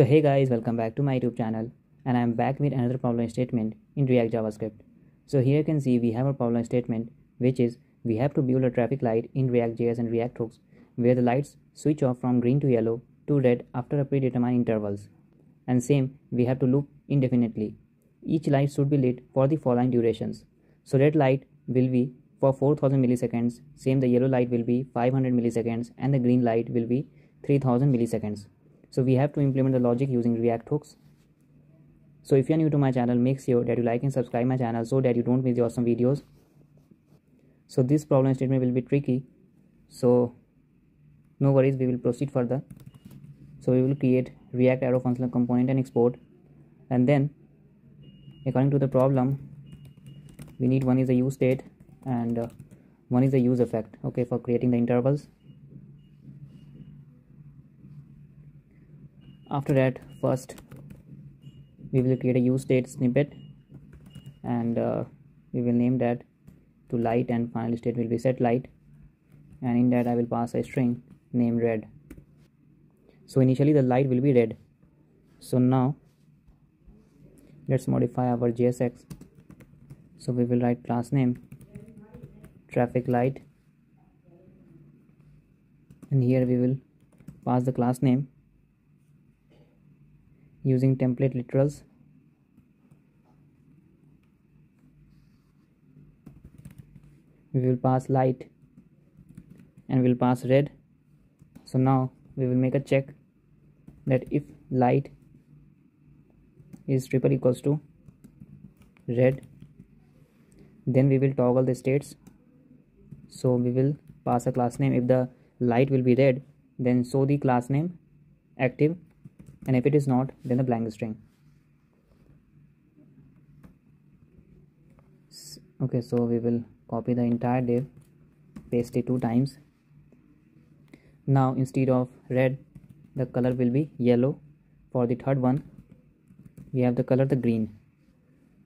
So hey guys welcome back to my YouTube channel and I am back with another problem statement in React JavaScript. So here you can see we have a problem statement which is we have to build a traffic light in React.js and React hooks where the lights switch off from green to yellow to red after a predetermined intervals. And same we have to loop indefinitely. Each light should be lit for the following durations. So red light will be for 4000 milliseconds, same the yellow light will be 500 milliseconds and the green light will be 3000 milliseconds so we have to implement the logic using react hooks. So if you're new to my channel make sure that you like and subscribe my channel so that you don't miss the awesome videos. So this problem statement will be tricky. So no worries we will proceed further. So we will create react arrow functional component and export. And then according to the problem we need one is a use state and uh, one is a use effect okay for creating the intervals after that first we will create a use state snippet and uh, we will name that to light and final state will be set light. And in that I will pass a string named red. So initially the light will be red. So now let's modify our JSX so we will write class name traffic light. And here we will pass the class name using template literals. We will pass light and we'll pass red. So now we will make a check that if light is triple equals to red then we will toggle the states. So we will pass a class name. If the light will be red then show the class name active and if it is not then the blank string. Okay so we will copy the entire div paste it two times. Now instead of red the color will be yellow. For the third one we have the color the green.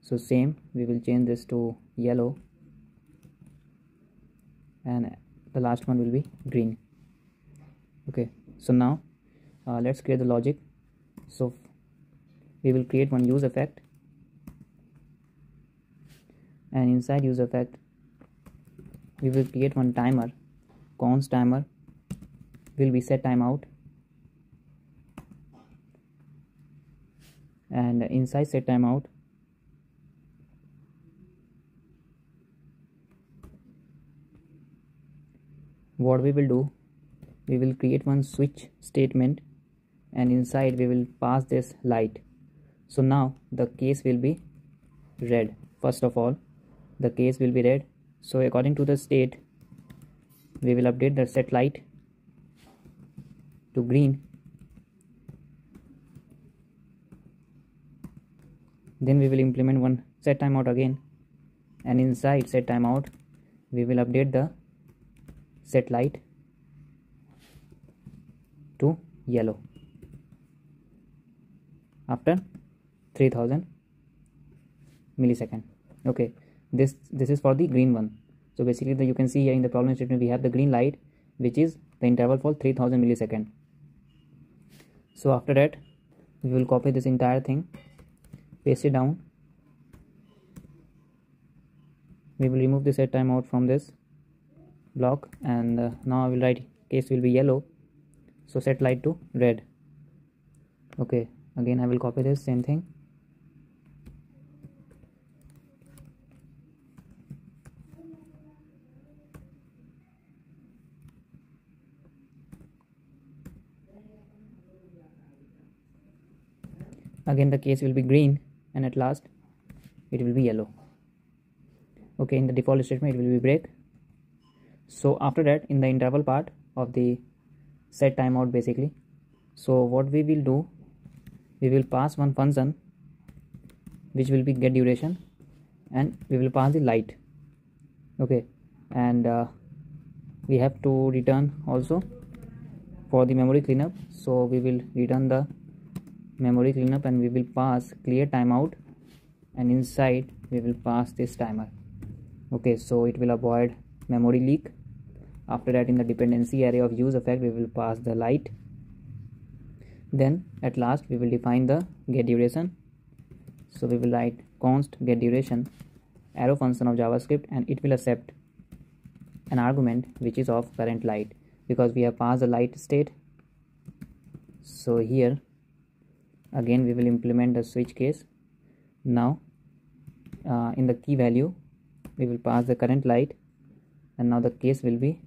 So same we will change this to yellow. And the last one will be green. Okay so now uh, let's create the logic so we will create one use effect. And inside use effect we will create one timer. Const timer will be set timeout. And inside set timeout what we will do? We will create one switch statement and inside we will pass this light. So now the case will be red first of all the case will be red so according to the state we will update the set light to green. Then we will implement one set timeout again. And inside set timeout we will update the set light to yellow after 3000 millisecond. Okay this this is for the green one. So basically the, you can see here in the problem statement we have the green light which is the interval for 3000 millisecond. So after that we will copy this entire thing paste it down. We will remove the set timeout from this block and uh, now I will write case will be yellow. So set light to red. Okay again I will copy this same thing. Again the case will be green and at last it will be yellow. Okay in the default statement it will be break. So after that in the interval part of the set timeout basically so what we will do we will pass one function which will be get duration and we will pass the light. Okay? And uh, we have to return also for the memory cleanup. So we will return the memory cleanup and we will pass clear timeout. And inside we will pass this timer. Okay? So it will avoid memory leak. After that in the dependency array of use effect we will pass the light then at last we will define the get duration. So we will write const get duration arrow function of javascript and it will accept an argument which is of current light because we have passed the light state. So here again we will implement the switch case. Now uh, in the key value we will pass the current light and now the case will be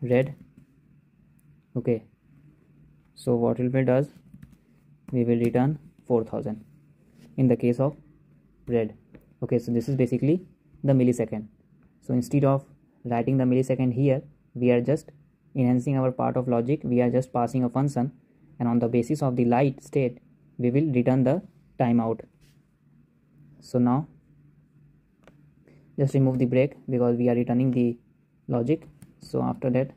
red okay so what will be does we will return 4000 in the case of red. Okay so this is basically the millisecond. So instead of writing the millisecond here we are just enhancing our part of logic. We are just passing a function and on the basis of the light state we will return the timeout. So now just remove the break because we are returning the logic. So after that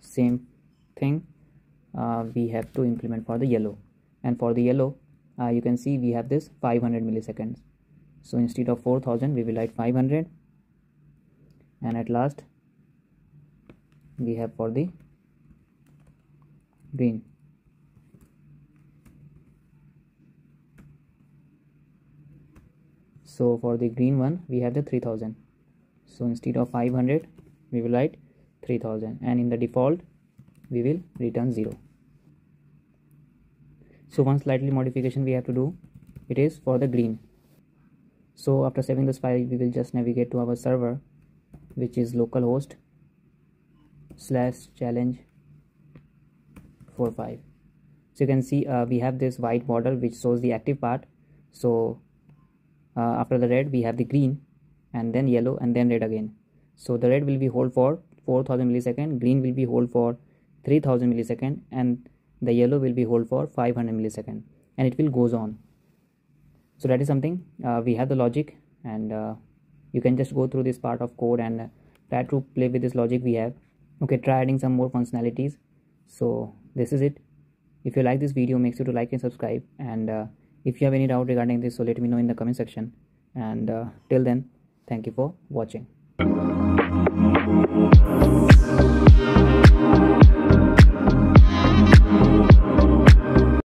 same thing uh, we have to implement for the yellow. And for the yellow uh, you can see we have this 500 milliseconds. So instead of 4000 we will write 500 and at last we have for the green. So for the green one we have the 3000 so instead of 500 we will write 3000 and in the default we will return 0 so one slightly modification we have to do it is for the green. So after saving this file we will just navigate to our server which is localhost slash challenge 45 so you can see uh, we have this white border which shows the active part. So uh, after the red we have the green and then yellow and then red again. So the red will be hold for 4000 millisecond green will be hold for 3000 millisecond and the yellow will be hold for 500 millisecond and it will goes on. So that is something uh, we have the logic and uh, you can just go through this part of code and try to play with this logic we have. Okay try adding some more functionalities. So this is it. If you like this video make sure to like and subscribe. And uh, if you have any doubt regarding this so let me know in the comment section. And uh, till then thank you for watching